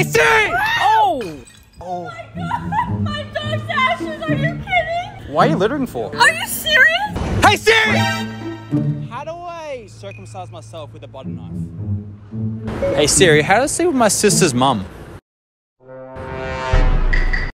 Hey Siri! Oh! oh! My dog's ashes, are you kidding? Why are you littering for? Are you serious? Hey Siri! How do I circumcise myself with a butter knife? Hey Siri, how do I sleep with my sister's mum?